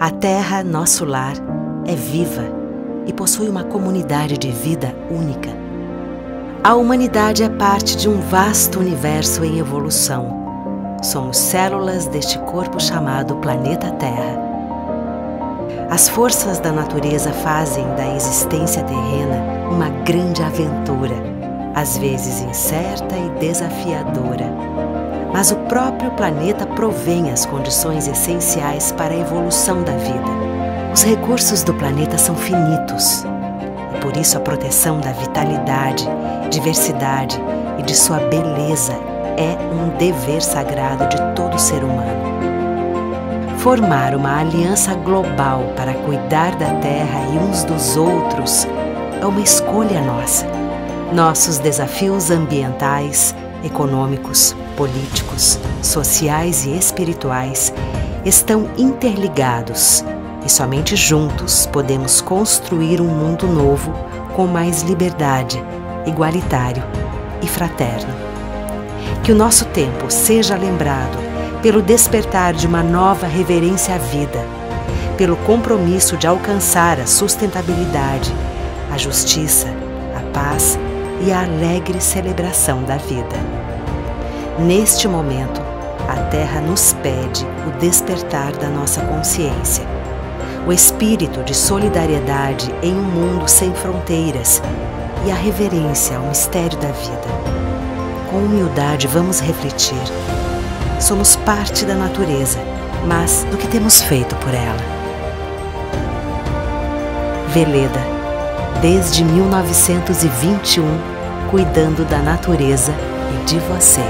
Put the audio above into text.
A Terra, nosso lar, é viva e possui uma comunidade de vida única. A humanidade é parte de um vasto universo em evolução. Somos células deste corpo chamado planeta Terra. As forças da natureza fazem da existência terrena uma grande aventura, às vezes incerta e desafiadora. Mas o próprio planeta provém as condições essenciais para a evolução da vida. Os recursos do planeta são finitos e por isso a proteção da vitalidade, diversidade e de sua beleza é um dever sagrado de todo ser humano. Formar uma aliança global para cuidar da Terra e uns dos outros é uma escolha nossa. Nossos desafios ambientais, econômicos, políticos, sociais e espirituais estão interligados e somente juntos podemos construir um mundo novo com mais liberdade, igualitário e fraterno. Que o nosso tempo seja lembrado pelo despertar de uma nova reverência à vida, pelo compromisso de alcançar a sustentabilidade, a justiça, a paz e a alegre celebração da vida. Neste momento, a Terra nos pede o despertar da nossa consciência, o espírito de solidariedade em um mundo sem fronteiras e a reverência ao mistério da vida. Com humildade, vamos refletir. Somos parte da natureza, mas do que temos feito por ela. Veleda, desde 1921, cuidando da natureza e de você.